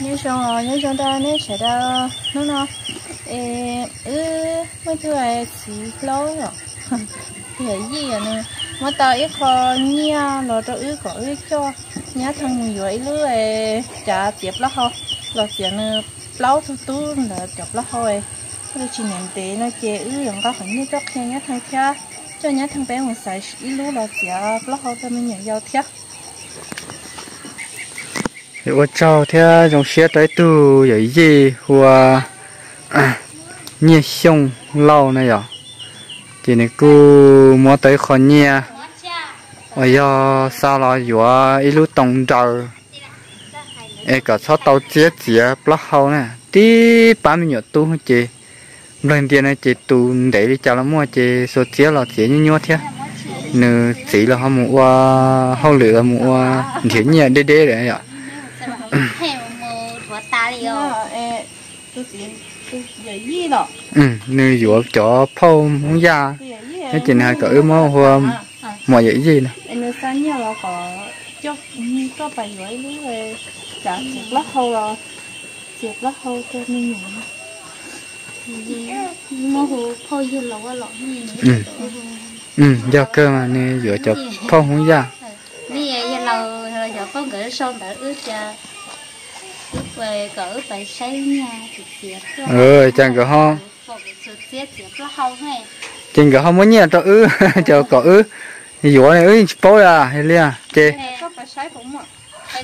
nếu xong rồi, nếu chúng ta, nếu sẽ ra, nó nó, ê ư mấy thứ này chỉ lâu rồi thì gì vậy nè? Mà ta ít khó nha lo cho ư có ư cho, nhá thằng mình vậy lứa ê chả tiếp lắm không rồi chuyện lâu thứ tư là chọc lắm thôi rồi chỉ nhận tế nó chế ư dòng có phần như chọc nha, nhá thằng cha. Cho nhá thằng bé mình xài ít lứa lo chả lắm không cho mình nhận giao theo yêu tôi cho theo dòng xe tới từ vậy gì hoa à, nhẹ xong lâu này à? Chỉ này cô mua tới khó nhẹ ôi giờ sao là vừa ít lúc tổng trời? Em cả sáu tàu chết chết block hậu nè. Tí ba mươi nhựa tu chị? Lần tiền này chị tu để đi chào lắm mua chị, số chết là chết như nhau thế. Nửa chỉ là họ mua họ lựa mua thiệt nhẹ đê đê đấy ạ ừ nửa vừa cho phao muốn ra. Cái chuyện này cỡ mò hoa mọi vậy gì nè. Nửa sáng nhau là có cho có bài giỏi lúc về chả chụp lắc hâu rồi. Chụp lắc hâu cho mơ như quá lọ ừ. Ừ do cơ mà nè vừa cho phao muốn ra. Đi vậy lâu rồi giờ có gửi son đã ướt cho về cỡ phải xây nhà ừ chẳng có ho. Chẳng có ho muốn nhà cho ư cho có ư. Vừa này ư bố à hay lia chê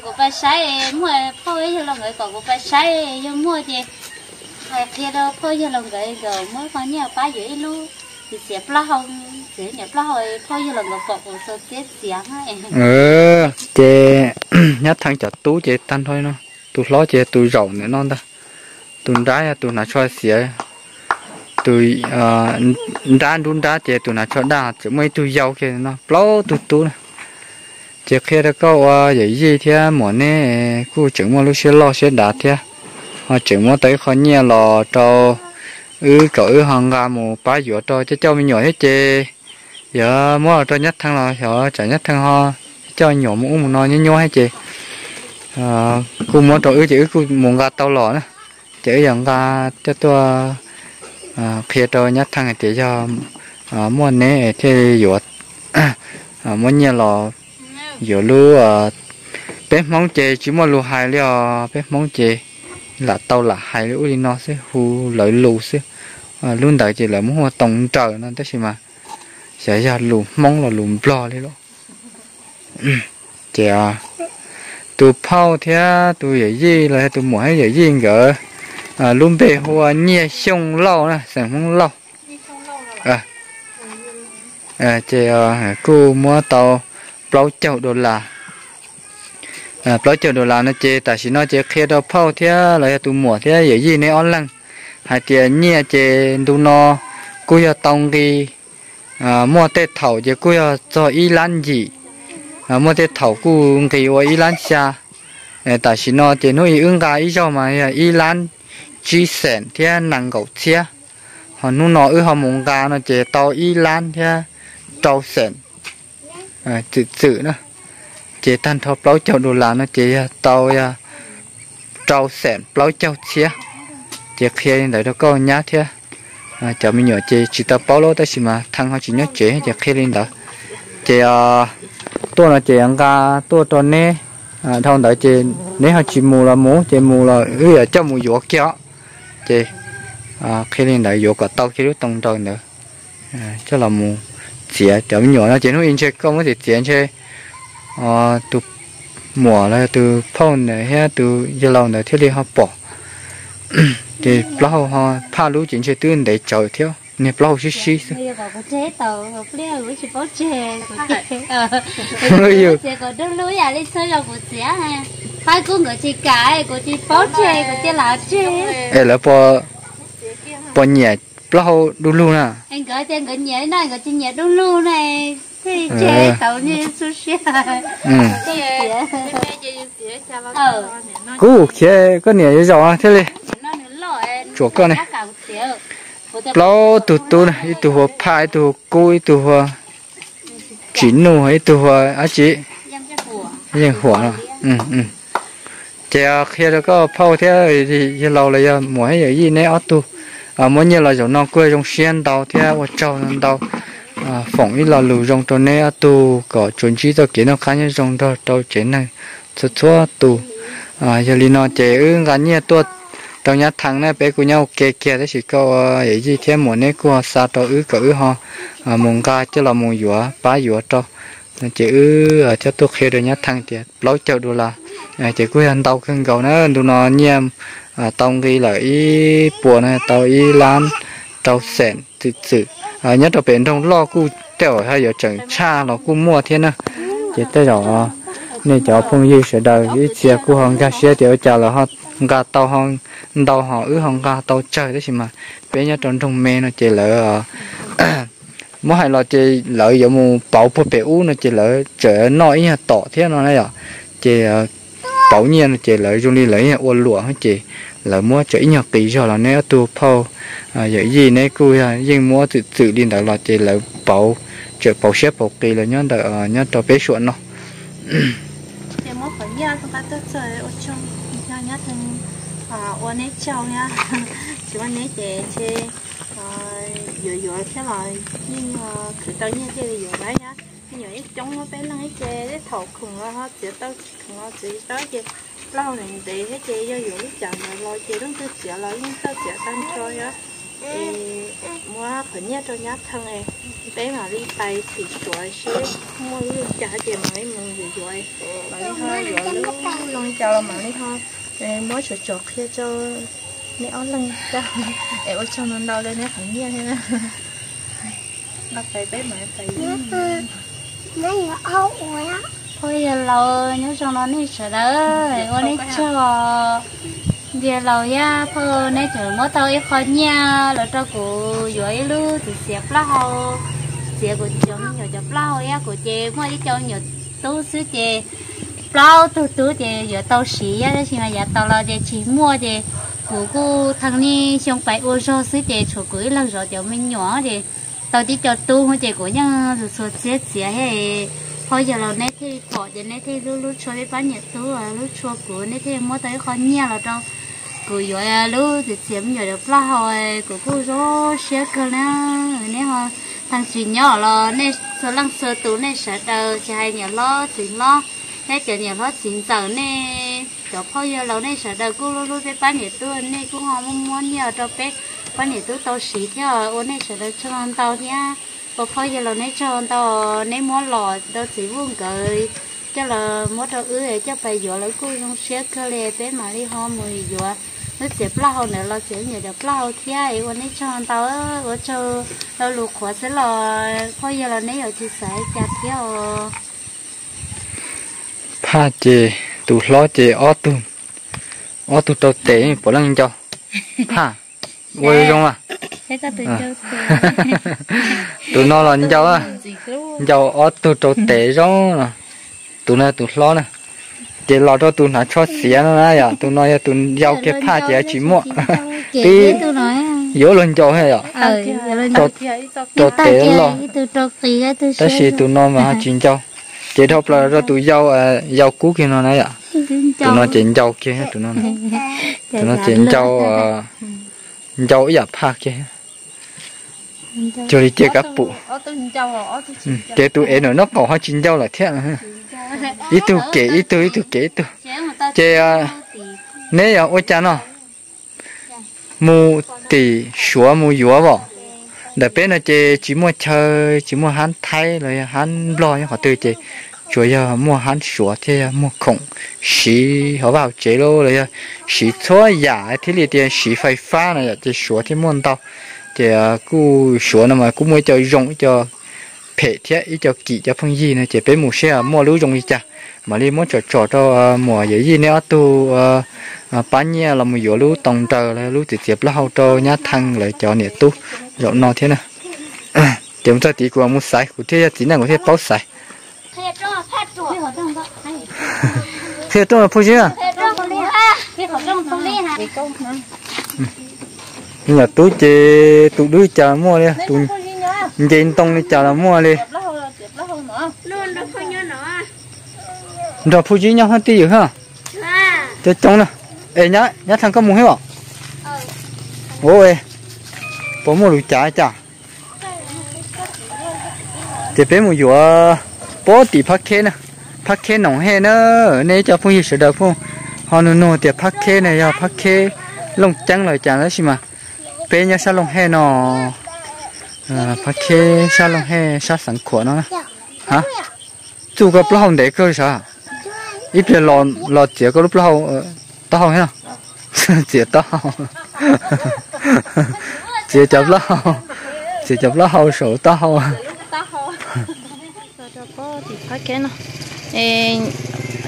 của phải xây mua phơi cho lòng người của phải xây cho mua hay kia đâu phơi cho lòng người rồi mới có nhà ba dưới luôn. Thì xếp lá hồng xếp nhập lá hồi phơi cho lòng người của số chết giáng ấy ừ chê. Nhát thằng chặt tú chê tan thôi nó tụ lo chế tụ rầu nữa, non ta. Tụ đá tụ nà cho xía tụ đá đun đá chế tụ nà cho đá chứ mấy tụ giàu kia nó lo tụ tụ nè. Chê kia đó câu ờ, vậy gì thế mà nè cứ chừng mà lúc xưa lo xưa đá thế họ ờ, chừng mà tới khó nhẹ lò cho ư cỡ ư hàng gà mù, bá dừa cho cho cho mình nhỏ hết chế giờ mua cho nhất thằng là họ trả nhất thằng ho, cho nhỏ mũ một nó nhnhỏ hết chế à cô muốn cho chữ cô muốn gà tàu lò nữa chữ dòng gà cho tôi à phía cho nhất, thằng thì cho à mua nè thì dừa à mua lò dừa lu à móng mong chê chỉ mua lu hai liò ờ, bếp móng chê là tàu là hai liò đi nó sẽ hù lợi lù sẽ à ờ, luôn đại chỉ là muốn tổng trời nó thế mà. Sẽ ra lù mong là lù lo đấy đó chè tu phao thế tu vậy gì là tu mua hay vậy gì gỡ à luôn bề hoa nhẹ sông lâu nè sản không lâu à à chè à, cô mua tàu bao chậu đô la. À bao chậu đô la nó chè, tại vì nó chè khi đó phao thế là tu mua thế vậy gì này online lăng. Hai tiền nhẹ chè tu nó cô ya tông đi à mua tết thầu chè cô ya cho y lan gì à mua thầu cô thì ở y lan xa tại sao nó chè nó y ứng cái y cho mà y chỉ sản thì năng cầu chia họ nu nó ư họ muốn cả nó chỉ tàu y lan thế trâu sản à ờ, chữ chữ nữa. Chỉ tan thọ bao châu đồ là nó chỉ tàu ya trâu sản bao châu chia chỉ khi đấy đó có nhá thế à ờ, cho mình nhớ chỉ chỉ tao bao lô đó xí mà thằng họ chỉ nhớ chỉ chỉ khi lên đó. Chỉ à ờ, tôi là chỉ ăn gà tôi cho nè à thằng đó chỉ nếu họ chỉ là mù chỉ mù là ư ở trong mù gió kéo chị à, khi lên đại vô cả tàu khi lúc tông trời nữa à, cho là mù chĩa chấm nhỏ là chỉ nó in chơi không có thể chĩa chơi từ mùa là từ phong này hay từ giờ lâu này thiết đi học bỏ thì lâu pha chơi tương để theo chế chế chơi là của chế ha. Hai con của chị cái của chị bó chế của chị lá chế ê là bỏ bỏ nhẹ lâu đu luôn à anh gọi tên gọi nhẹ này gọi chị nhẹ đôi lúa này. Thì chế tàu như sushi ừ. Ờ. Cú kia có nhẹ rồi thế đi. Nó nữa lỏi chuột con này lâu tụ tụ này ít tụ hoa phai tụ cối tụ hoa chín nụ ấy tụ hoa á chị? Dăm cái rồi ừ ừ. Chè, khi đó có phao thế thì thì lâu là mua hay gì nè ở tụ à mỗi như là giống non quê trong xiên đầu thế ở trâu nó đầu à phỏng ít là lù trong trong nè tu. Có chuẩn chỉ cho kiến nó khá như trong đó đâu chế này. Cho cho tụ à giờ li nó chế ứng gắn nhẹ tuột tao nhát thằng này bé của nhau kê kê đấy, chỉ có ờ, ấy gì thêm một nét của sa tao ứ cỡ ho à ờ, mùng ca chứ là mùng dũa, bá dũa cho ờ, chỉ ứ cho tôi khi được nhát thằng thì lối chợ đồ là à chỉ có anh tao cần cầu nó đồ nó nhem à tông cái là ý bùa này tao ý lan tao sẹn thực sự. À nhất là bên trong lo cu tèo hay giờ chẳng cha nó cu mua thế nè. Chỉ tới rồi nên cháu phong yêu sẽ đời ít chia cu hòn ca xe tiểu chả là họ gà tàu hòn, tàu họ ứ hòn, gà tàu chơi đấy mà. Bé nhá tròn trong mê nó chỉ lỡ ờ, mỗi hai là chỉ lỡ giống một bảo bộ bé u nó chỉ lỡ chơi nói nha tỏ thế nó này à chỉ bảo nhiên chỉ lỡ dùng đi lấy ôn lụa hết chỉ lỡ mua chơi nhỏ kỳ rồi là nếu tu phao à vậy gì nấy cô à nhưng mua tự tự đi đó là chỉ lỡ bảo chơi bảo xếp bảo kỳ là nhớ đợi ờ, nhớ cho bé xuân nó. Thì nhà thằng à ở nét châu nha chỉ có nét chế chế à dựa vừa thế là nhưng mà cứ tự nhiên chế dựa đấy nhá nhưng mà ít chống nó bé lăng ít chế để thầu cùng lo hết chỉ tao cùng lo chỉ tới chế lâu này để cái chế do dựa lúc chậm rồi lo chế đúng cái chế lo nhưng tao chế tăng cho á thì mua phần nhất cho nhát thân này bé mà đi tay thì chuối sẽ mua luôn trả tiền mấy mừng rồi rồi mà đi thôi rồi lúc luôn cho mà đi thôi để mới chuột chuột kia cho nè áo lưng. Cho. Để ở trong nó đau lên nè phần nhà thế nè bắt tay bé mà tay nó nhiều áo rồi á. Thôi giờ lâu nhớ trong đó này sợ đấy ô này cho. Giờ lâu ya phơ này chờ mỗi tao ít khó nha. Là cho cụ dưới lu thì xếp lá hồ xếp của chồng nhiều chập lá hồ ya của chị đi cho nhiều tú xứ chị bao tú tú thì giờ tàu xí ya đó mà giờ tàu là chị chỉ mua chị cụ cụ thằng ni xong phải ô số xí chị chủ cưới lần rồi cho mình nhỏ chị tàu đi cho tu không chị của nhau rồi số chết xía hay thôi giờ là nét thì bỏ giờ nét thì lúc lúc cho cái bán nhiệt tu à lúc cho của nét thì mua tới khó nhia là trong của rồi à lúc thì chiếm giờ được bao hồi của cô số xe cơ nè nè họ thằng chị nhỏ là nè số lăng sơ tu nè sợ đầu chỉ hai nhà lo chỉ lo thế chờ nhà nó xin giờ nè. Cho thôi giờ là nè sợ đầu cô lúc lúc cái bán nhiệt nè cũng họ muốn muốn nhờ cho bé bán nhiệt tao xí theo ôn nè sợ đầu cho con tao nha. Có phải giờ là nấy cho tao nấy món lò tao chỉ vuông cười cho là món tao ư cho phải giờ lấy cô trong xe cơ lệ bé mà đi ho mùi giờ nó sẽ plau nữa là sẽ nhờ được plau thì ai còn nấy cho tao ở cho tao lục khóa sẽ lò, phải giờ là nấy ở chỉ sẽ chặt theo pha chè tụ lo chè ó tụ ó tụ tao tệ bỏ lăng cho. Pha quay không à? thế ta tự cho tụ nó là nhau à nhau ó tụ tao tệ rồi tụ này tụ lo nè. Chỉ lo cho tụ nó cho xía nó này à. Tụ nói tụ giao cái pha chè chỉ mua. nói yếu lên cho hay à? Cho cho tệ lo. kia tôi cho kỳ á tôi đó là tụ nó mà chín châu chỉ thọc là cho tụ giao à giao cú kia nó này à tụ nó chín châu kia tụ nó. Tụ nó chín châu à châu ý à pha kia. Cho đi chơi các bụ ở tôi châu rồi ở tôi Ừ, cái tụ em nó nó còn hoa chín châu là thế là ít tụ kể ít tụ ít tụ kể tụ chơi à nếu là ôi cha nó. Mu tỷ xóa mu yếu vào để bên là chơi chỉ mua chơi chỉ mua hắn thay rồi hắn lo họ từ chơi chủ yếu mua hắn sủa thì mua khủng xí họ vào chế lô rồi à. xí thua giả thì liền tiền xí phải pha này à. thì sủa thì mua tao. Thì à, cú sủa nó mà cú mới cho rong cho phê thế, ý cho kỹ cho phong gì này. Chỉ bé mua xe mua lúa rong gì chả. Mà đi muốn cho cho cho mua gì gì nữa tu bán nhà là một yếu lúa tòng trời là lúa trực tiếp là hậu cho nhá thăng lại cho nè tu. Rồi nó thế này tiệm ta tí của mua sai của thế tí này của thế bao sai thế cho tôi là phụ à? Cho ha không nhưng mà tú chế tú đứa chờ mua đi. Không nhá trên tông đi chờ là mua đi. Là không rồi phụ chứ nhau hết tí hả à chơi trống nè. Ê nhá nhá thằng có muốn hết bỏ? Ôi bố một lũ trái chả. Thì bé một dùa bố tỷ phát kê nè phát kê nóng hè nữa nên cho phong hiệu sự được phong họ nô nô thì phát kê này ya phát kê lông trắng rồi chả đó xí mà bé nhá sao lông hè nó à phát kê sao lông hè sao sẵn của nó hả chú có bao để cơ sao ít giờ lò lò chỉ có lúc lâu tao hết nào chỉ tao chỉ chụp lâu chỉ chụp lâu sổ tao có thì phải cái nó.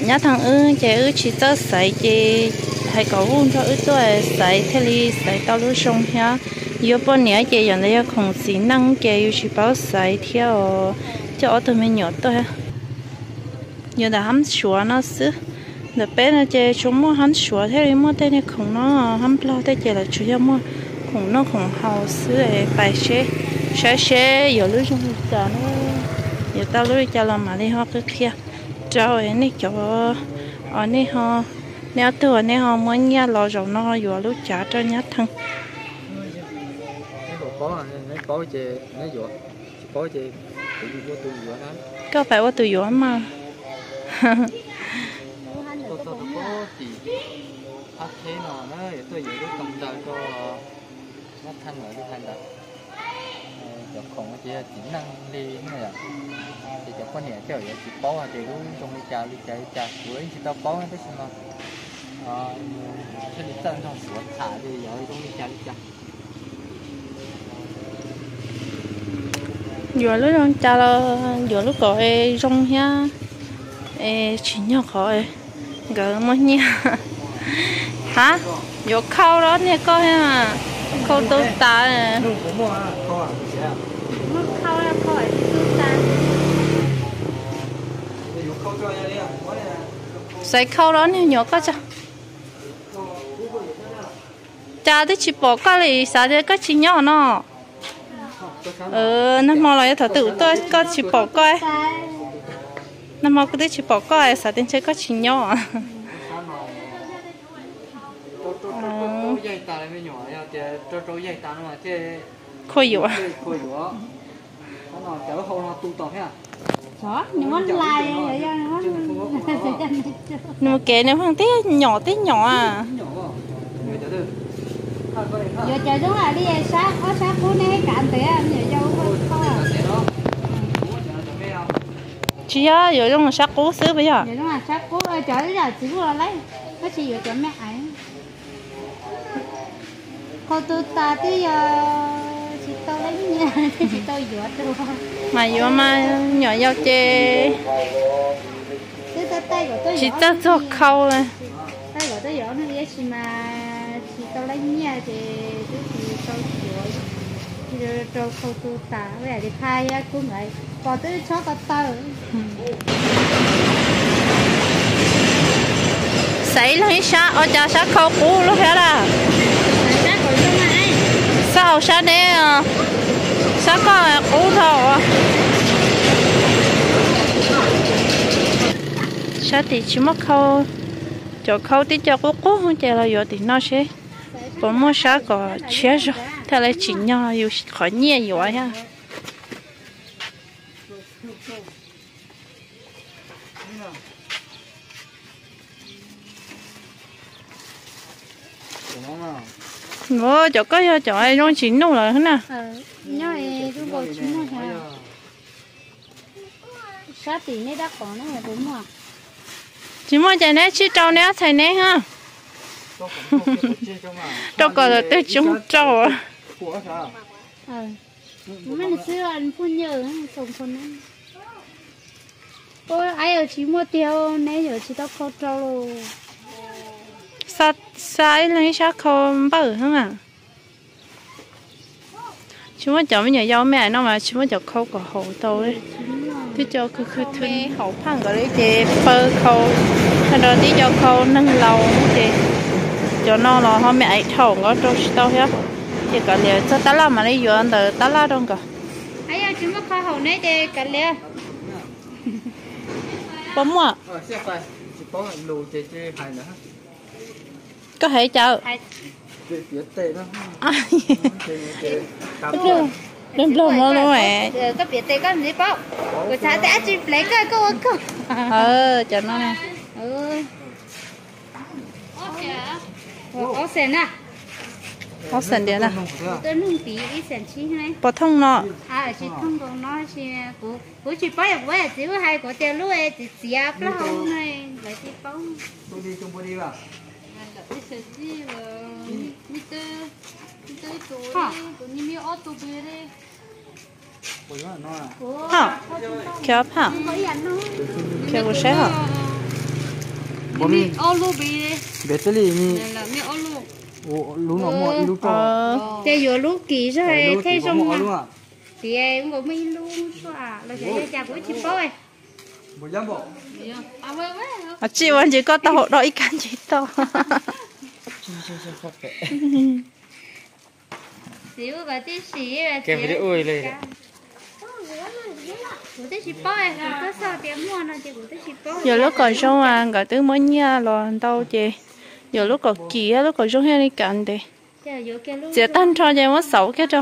Nhá thằng ư chế ư chỉ tớ sấy chế hay có vun cho ư tôi sấy thế li sấy tao lúc xong ha yêu bao nhiêu chế giờ này không xí năng chế yêu chỉ bảo sấy theo, cho ở tụi mình nhớ tôi nhớ giờ đã hắm sủa nó xứ. Để bé nó chế chúng mua hắn sủa thế li mua thế này không nó hắm lo thế chế là chủ yếu mua. Không nó không hào xứ để bài chế xe xe giờ lúc chúng giờ nó giờ tao lúc cho làm mà đi học cái kia. Cho ấy này cho ở này họ nếu từ này họ muốn nhà lo rồi nó giờ lúc trả cho nhát thân có phải qua từ giờ mà? Thế nào nó tôi giữ cái công tác cho nó thanh ở cái thanh đó không chỉ chỉ năng đi này à thì cho con nhẹ chơi chỉ bó thì cũng trong cái trà đi chạy trà cuối chỉ tao bó cái gì mà cái lý tân trong sửa thả thì giờ trong cái trà đi vừa lúc đó cha là vừa lúc có e rong ha e chỉ nhỏ khó e gỡ mất nha hả? Vừa khâu đó nè coi ha. Khâu ta nè khâu là khâu ấy tôi ta sai khâu đó nè nhỏ có chưa cha thì chỉ bỏ cái này sao để cái chỉ nhỏ nó ờ nó mò lại thở tự tôi có chỉ bỏ coi nó mò cái chỉ bỏ coi sao đến chơi có chỉ nhỏ khôi dữ khôi dữ nó chở hậu nó tu ha Đó, nó nhưng mà kệ nếu không tí nhỏ tí nhỏ à. Giờ trời đúng là đi sát có sát của này cạn tỉa giờ đâu có có chị á giờ trong là sắc cố xứ bây giờ. Giờ đúng là sát của trời giờ chỉ vừa lấy. Có chỉ giờ trời mẹ ấy. Cô tôi ta tí giờ chị tôi lấy nha chị tôi vừa đâu mà vừa mà nhỏ giao chê. Của tôi chị ta cho khâu này. Tay của tôi vừa nó vậy chị mà chị tôi lấy nha thì chị tôi vừa thì rồi cô tôi ta về đi khai cũng vậy còn tôi cho tao tao sấy lấy sa ở cha sa khâu cũ lúc hết à sao? Sao nè ờ, sao có cú thôi sao thì chỉ mất khâu? Cho khâu tí cho cú cú không chạy là giờ thì nó sẽ bỏ mua sao có chia rồi thế là chỉ nhau yêu khỏi nhẹ rồi ha. Ủa, chỗ có cho chỗ ai nó chín đâu là thế nào? ờ nhớ này tôi gọi chúng nó hả sát tí này đã có là đúng không Chỉ mua chạy nè, chỉ trâu nè, thầy nè ha. Trâu có là tới chúng trâu à. ờ. Mà nó xưa anh phun nhờ sống phun anh ôi ai ở chỉ mua tiêu này giờ chỉ tao khó trâu rồi. Sa sa lấy sa không bự không à? Chỉ mua chỗ mình nhờ mẹ nó mà chỉ mua chỗ khâu có hậu đâu đấy. Tí cho cứ cứ thun hậu phăng cái đấy chị bơ khâu. Đó tí cho khâu nâng lâu chị. Cho nó là họ mẹ ấy thầu nó trâu đâu hết. Chị cả liền cho ta làm mà lấy yuan từ ta la đâu cả. ai ở chỉ mua khó hậu này để cả lẽ Bấm à? Ờ, xe phải chỉ có lù hay nữa cái cà Đúng. đừng lòng nó luôn mẹ ờ, có biết tay con gì bao của cha đã chụp lấy cái cô cô ờ cho nó nè ừ có sen à có sần điện à tôi nung tí ít sen chi này bỏ thông nó à chị không có nói chị của của chị bao giờ vậy chỉ có hai của tiền lúc ấy chị xì áp là không này lại chị bao Tôi đi chung body vào. Body nó nó à. hả kéo hả kéo của sẽ hả Body ô lu bì đi về tới đi mi. mi lu Ủa, lú nó mua lú to. ờ cái vừa lúc kỳ rồi Lú có mua xong mà à. thì em cũng mới luôn xóa là sẽ cha của chị ấy Một giám bộ. À à chị vẫn chỉ có tao đó ít can chỉ tao. Xíu cái tí xí là Cái video ơi lên. của tí xí bao ấy có sao tiền mua nó chỉ của tí xí bao giờ lúc còn sống à cả thứ mới nha lo đâu chị. Giờ lúc còn kỳ á lúc còn sống hay đi cạn đi. Chỉ tan cho chị mất sáu cái cho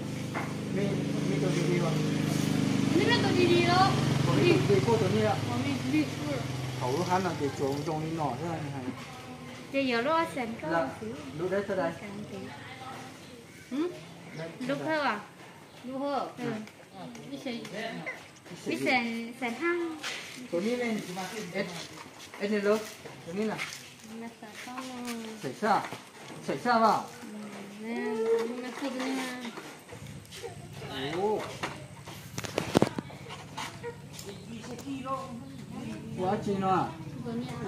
coi đi có mấy họ. họ tí lo tao nó cái bỏ á Nà tha thì ông mà. chỉ bốn chơi thôi ai ai Lấy dùng dùng ổ. tôi vẫn à ê dù xíu Sao? qua bỏ thấy nữa nhà lại à câu nữa tao độ đủ xe của đứa Mi có tô gì đi qua tụi nó. Cũng nâu thì có một chỗ trong đi chẳng nữa một chỗ phải cho một. Mi mi tô đi đi vào. mi nó tôi đi đi đâu Có đi đi qua tụi nó. có mi đi Khẩu hắn là cái chỗ trong đi nọ thế này này. bây giờ lúc sền có Là xíu lúc đấy tới đây. lúc thơ à lu hơ ừ đi xe biết sền sền hăng Tụi nó lên Ed Ed lên lớp. Tụi nó là mà sao sao xảy ra. Xảy ra vào. nè mà phụ nè Ồ. Quá chi nó à? tôi nè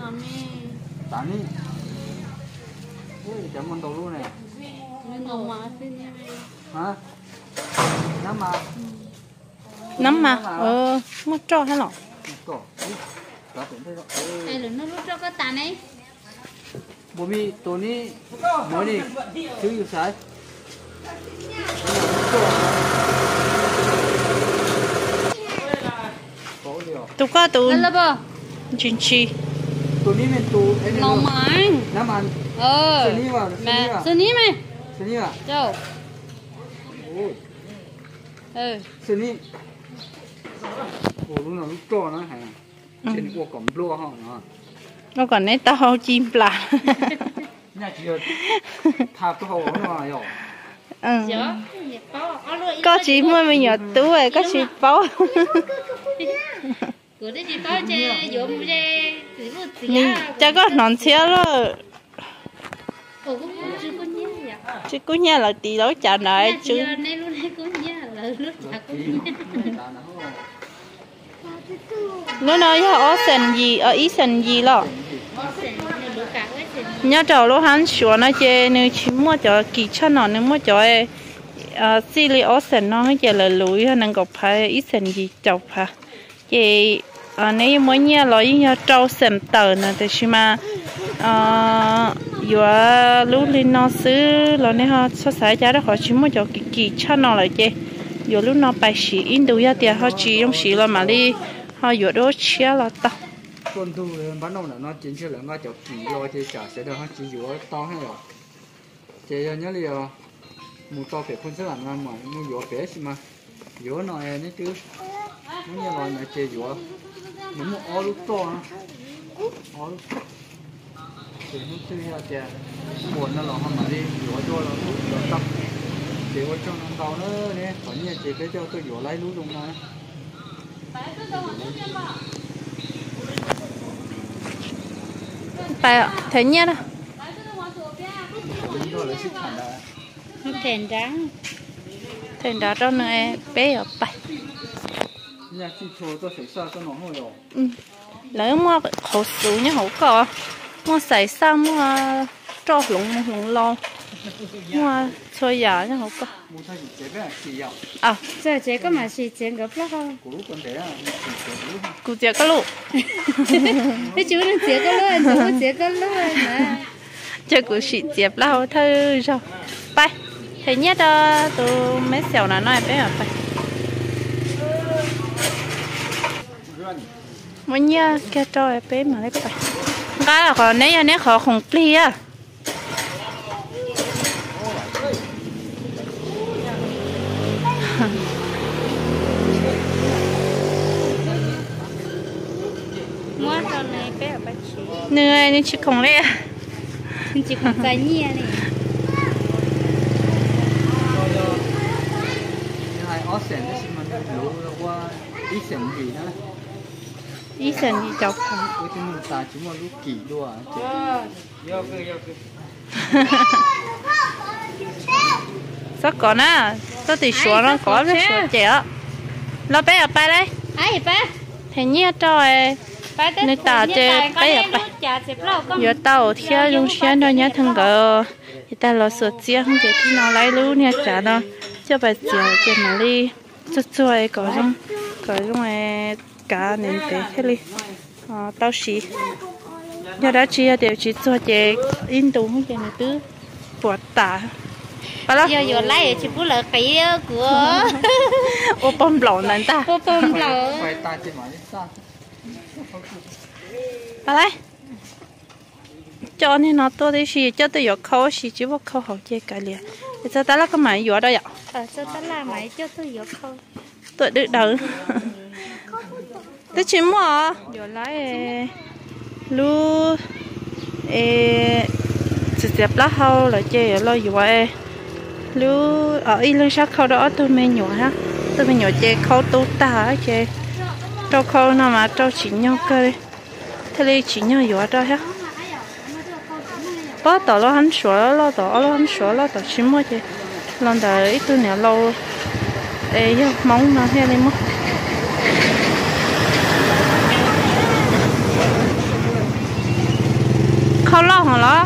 à mi Tán đi. Ôi, chấm con đầu luôn này. Hả? Nó mà. nắm mà ờ mất cho hay lọ đây là nó lúc cho có tàn ấy Bố mi, tôi ní mới đi. Chứ yêu sai. Tôi có tôi là bơ chuyện chi Tôi ní mình ngầu mà anh Nó mà. ờ Sơn ní vào. Mẹ sơn ní mày Sơn ní vào. đâu ừ Sơn ní. Ồ, lúc nào lúc to nó hả? Trên qua cổng lua hả? Nó. nó còn nấy tao chim plà Nhà là thạp cái hồ nó mà rồi. Có chị mua mình nhỏ rồi có chị bao nhìn cha có nón xe rồi. Vậy chứ cứ nhà là tí đó chứ. chứ là chả có nhớ nó nói ở sân gì ở ý sân gì lo nhớ trâu lúc hắn sửa nó chơi nếu chỉ mua cho kỳ chân nó nếu mua cho ấy xí li ở sân nó hay chơi là lùi hơn năng gặp phải ít sân gì chọc ha chị à nếu mỗi nhà lo ý nhớ trâu sân tờ nè, thì chỉ mà à vừa lúc lên nó xứ lo nên họ so sánh giá đó họ chỉ mua cho kỳ kỳ chân nó lại chơi vừa lúc nó bài sĩ in đồ ya tiền họ chỉ dùng chỉ 用 sĩ lo mà đi họ vừa đó chia là tao con thu bắt đầu là nó chính xác là nó chọc kỳ lo thì chả sẽ được nó chỉ dụ to hay rồi chỉ nhớ liệu một to phải phun sẽ làm ngon mà, nó dụ phải mà. Dụ nó e này chứ. Nó như loại này chỉ dụ nó một ô lúc to nó ô lúc thì nó chơi ra chè. Buồn nó là không mà đi dụ cho là lúc dụ tâm chỉ có cho nó tàu nữa nè còn như chỉ cái cho tôi dụ lấy lúc dùng này đúng rồi đã cho nó bé ở bài nhà chỉ cho sao nó hồi rồi ừ. Lỡ mua khẩu sủ nhá hậu cỏ. Mua xài sa mua cho lủng lủng lo mua cho giả nhá hậu cỏ à 这这个嘛是整个不好， cụ tiệt cái lụ 你就能这个了，怎么这个了呢？ chơi cụ sĩ tiệp lao thơ rồi bay thấy nhất đó tôi mấy xẻo là nói bé ở bay muốn nhớ cái trò bé mà lấy bay cái là còn nấy nấy khó không pli เหนื่อยนี่ชิคงเลย chỉ còn cái nhia này. hai ó sẹn cái xin mình lũ qua ít sẹn gì đó ý sinh đi chọc phòng cái chúng mình ta chúng mình lúc kỳ luôn à sao còn á tôi thì sửa nó có rất sửa trẻ nó bé ở bay đây Ai bé? thấy nhớ trò Bé tới Nơi lúc chả xếp lâu con. giờ tao theo dùng xe nó nhớ thằng gỡ thì ta lo sửa chia không để thì nó lấy lú nha trả nó cho bà chia trên mà đi cho cho ấy có trong có trong ấy cả nền tế thế đi à tao xí giờ đã chia đều chỉ cho chế in tủ không chế này tứ. Bọt tả. Bà lo Giờ giờ lấy chỉ bút là cái của ô bom lỏng này ta. Cô bông lẩu. phải ta trên mà sao bà lấy cho nên nó tôi đi xí cho tôi có khâu xí chứ không khâu hậu chế cả liền. Ta là cái máy gió đó ạ Ở cho ta máy cho tôi có không? tôi được đầu. Tôi chỉ mua giờ lại lu ê trực tiếp lá hậu là ở lo gì vậy lu ở in lên sắc khâu đó tôi mới nhỏ ha. Tôi mới nhỏ chơi khâu tốt ta chơi trâu khâu nó mà trâu chỉ nhau cơ đi. Thế này chỉ nhau nhỏ đó ha bớt tao lo hắn sửa lo tao lo hắn sửa lo tao chỉ mua chứ. Lần đầu ít tôi nè lâu. Ấy yo mong nó hay lên mất. Không lo hả lo?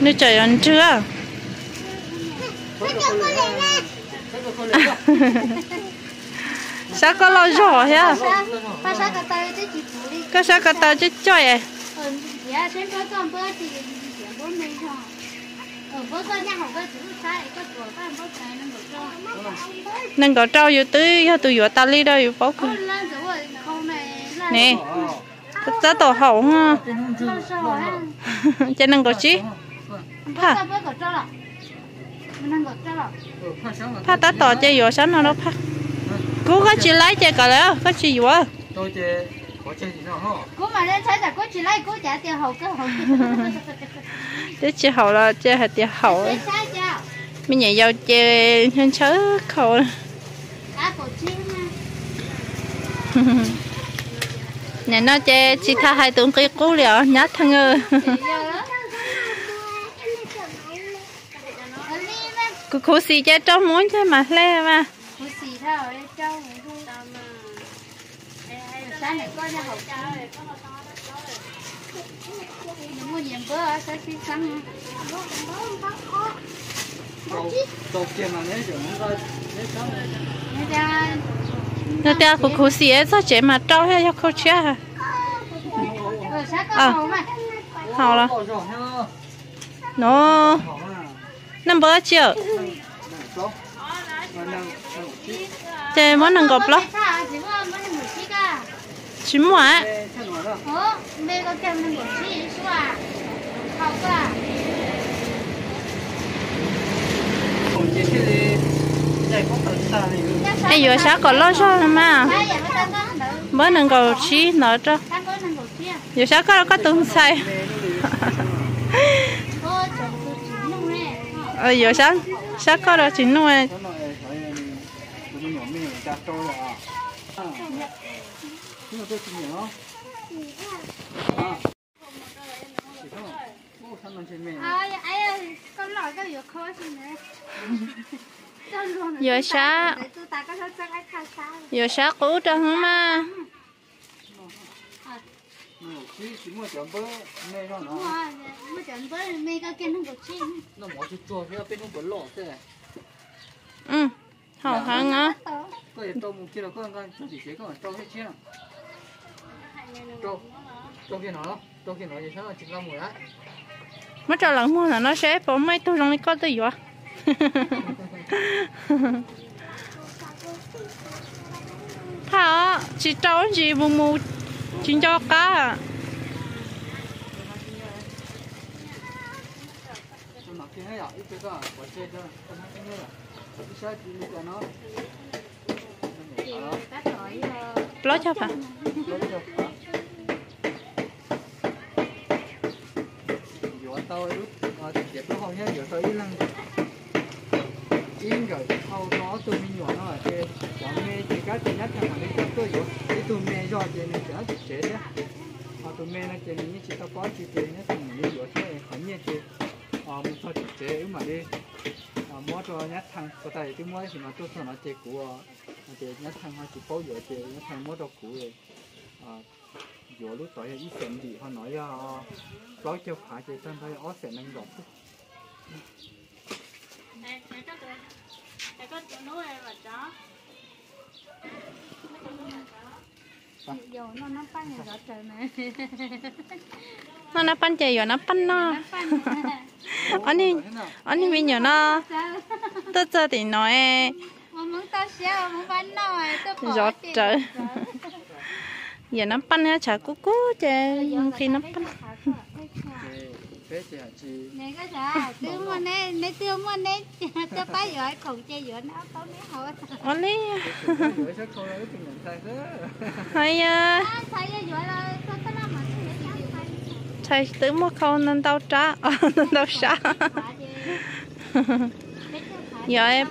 Nếu trời ăn chưa? sao có lo rõ ha Ba sao? Cái tao chết chơi à? Ờ, dạ, có cho. Cho. nên có trâu vô tới vô tôi vô ta đi đâu vô lên. nè ta tổ hậu ha. Hả? cho nên có chi Bố phát tát tỏ chơi vô sẵn nó phát. Cú có chị lấy chơi cả đấy có chị vô tôi chơi có chơi gì không cú mà lên chơi là cú chị lấy cú trả tiền hậu cơ hậu. Chứ hậu là chơi hạt tiền hậu. Mình nhảy vào chơi hơn chớ khẩu nè nó chơi chị tha hai tuần cái cú liền nhát thằng ơi mà. cú cú xì chơi trong muốn chơi mà le mà Cú xì thôi, cho người thôi. Sáng này có nhà hậu cho. Mua nhiệm bữa sẽ xin đầu đầu tiên là nếu chúng ta nếu sáng Nghe ra nó theo cú cú xì ấy sao chơi mà trâu hay cho sáng có À. hậu mà. hậu là nó hỏng năm bữa chưa? Đó món năng gọp lắm. Chín chỉ có chỉ không này ai vừa sáng còn lo sao mà. Mới vậy, năng gọp chỉ nó cho. Ta vừa sáng có có tung say Ô, chồng tôi chỉ nung nè ờ vừa sáng sáng có đó chỉ nuôi. Nhỏ mình cha tôi là à nhưng mà tôi chỉ chỉ ô thằng mình trên mẹ Ai, ai ơi, con lọ cái chỉ chỉ mua chọn bơ mẹ nó nó nó mua chút chua phía bên nó bẩn lọ thế ừ hậu hăng á có tao mua kia là có con cho chị chế có tao hết chưa tao tao kia nó tao kia nó gì sao chỉ làm mùi á mất cho lần mua là nó sẽ bỏ mấy tôi trong có tôi vậy? Thà chỉ trâu gì mù mù chín cho cá lót cho con nó cho cho Dựa tao lúc ờ dẹp nó không nhé, dựa tôi ít lăng yên rồi, sau đó tôi mình nhỏ nó ở trên. Chọn mê chỉ các chỉ nhất là mình cho tôi cái tôi mê do trên này sẽ thực chế đấy. Mà tôi mê nó trên, như chỉ tao có chỉ trên nó thằng này dựa thế khỏi nhẹ trên. Ờ một thôi thực chế mà đi. Ờ mua cho nhất thằng, có thể cái mua thì mà tôi cho nó chế của à. chế nhất thằng họ chỉ bao dựa chế nhất thằng mua cho cũ rồi. Ờ dựa lúc tối ít tiền gì họ nói ờ cho phải chế chân thôi ó sẽ nâng đọc nó nó pan chạy rồi nó. Pan nó anh đi anh đi bây giờ nó. Tôi cho thì nói giọt trời. giờ nó pan nó chả cú cú chơi khi nó pan chị hả chị? Này cái 啥 tiêu mua này này tiêu mua này tiêu phải rồi khổng chơi rồi nó có mấy hồi. Không tay thế hay à? Sao mà thầy tự mua khâu nên tao trả. Nên tao trả. giờ em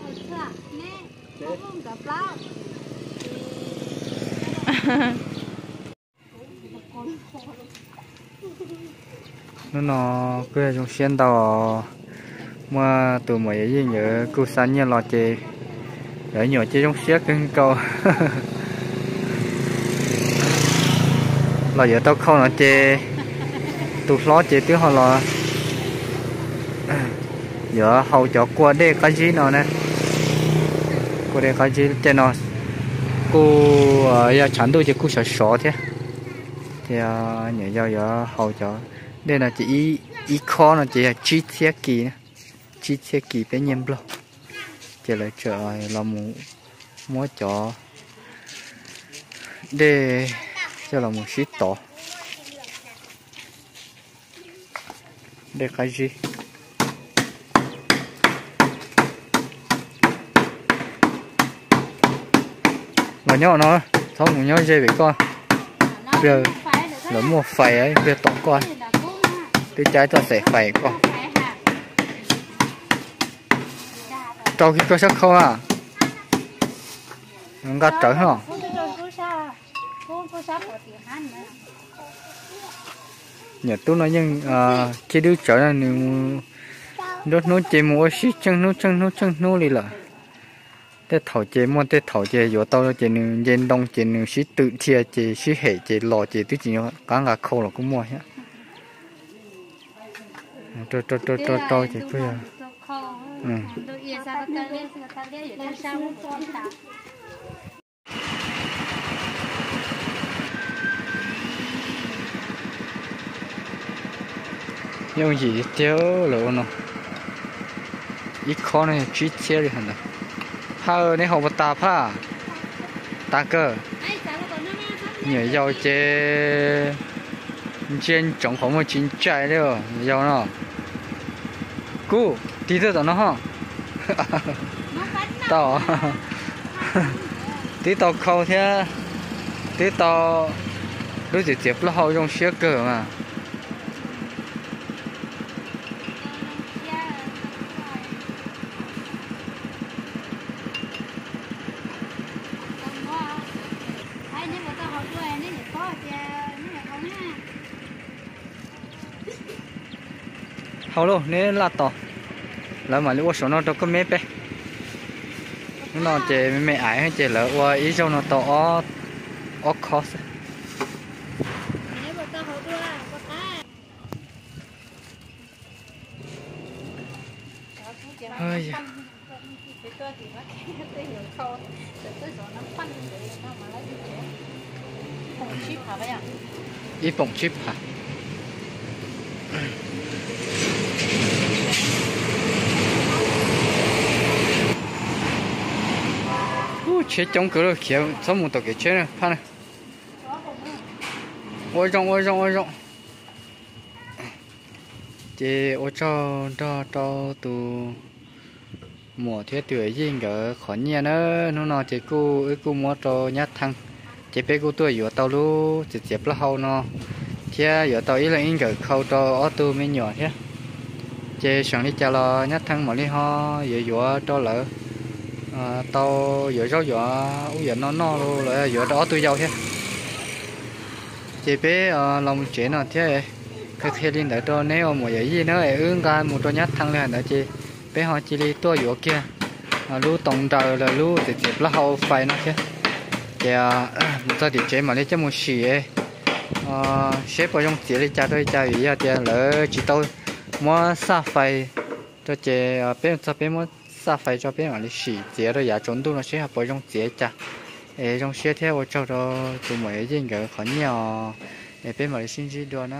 nó nó cứ trong xuyên tàu, mà tụi mày gì nhớ, cứ san như lo chê để nhỏ chơi trong xuyên cái câu là giờ tao không nó chê tụt lo chê tiếng họ là giờ hậu cho qua đây cái gì nó nè. Qua đây cái gì cho nó. Cô ờ, giờ chẳng đôi chỉ cô sợ sợ thế. Thì ờ, nhớ giờ giờ hậu cho đây là chỉ ý khó là chỉ là chi tiết kỳ nè. Chi tiết kỳ bé nhầm lo chỉ là chờ là một mua cho để cho là một shit to để cái gì? Mà nhỏ nó xong một nhỏ dây với con. Giờ nó mua phải ấy bây tổng con cái trái cho sẽ phải con cho khi có sắc không à? Nó gắt trở hả? Nhà tôi nói nhưng à cái đứa trở là nếu đốt nốt chế mua xí chân nốt chân nốt chân nốt đi là. Thế thảo chế mua, thế thảo chế vừa tao chế nếu dân đông chế nếu xí tự chia chế xí hệ chế lò chế tự chỉ cả ngà khô là cũng mua hết cho cho cho cho cho chị bây nhưng gì tiêu lỗ nó ít khó này chỉ chia đi hẳn rồi ơi này học ta pha ta cơ. Nhớ giàu chơi trên trong phòng một chín trái đấy giàu nó cú đi tới đó nó ha tao tí tao khâu thế tí tao đối trực tiếp là họ dùng xe cờ mà hầu luôn là tỏ. Là mà lúc số nó cho có mấy bé nó chế mẹ ái hay chế lỡ qua ý cho nó to ó khó ơi da. cái. Tôi thì nó tôi hiểu thôi để tôi rồi nó phân để nó mà lấy đi chế không chip hả vậy ạ ý bổng chip hả Ui, chế chống cửa rồi kia sao một tàu cái chế này pha này. Ôi rộng ôi rộng ôi rộng chế ôi cho cho cho tụ mùa thế tuổi gì ở khó nhẹ nữa. Nó nó chế cô ấy cô mua cho nhát thăng chế bé cô tuổi vừa tàu lu chế chế là hậu nó. Thế vừa tàu ý là in cái khâu cho ô tô mới nhỏ thế. Chế sáng đi chào lo nhát thăng mà đi ho vừa vừa cho lỡ à, tàu vừa rau vừa uống vừa nó no luôn rồi vừa đó tôi giàu thế. Chế bé ờ, lòng chế nó thế. Cái thế linh đại cho nếu mà vậy gì nữa ứng cái một trong nhát thăng lên đại chế bé họ chỉ đi tua vừa kia. À, lú tổng trời là lú thì chỉ là hậu phải nó chứ. Ờ, thì à một ta thì chế mà lấy cho một xì ấy. À xếp vào trong chỉ lấy cha tôi cha gì à thì lỡ chỉ tôi. Mua sa phải cho chế bé sa bé mua sa phải cho biết là lấy xì chế rồi giá trốn tu nó sẽ học vào trong chế cha ê, trong xe theo cho đó tụi mấy gì cái khó nhiều để bé mà lấy xin gì đó nó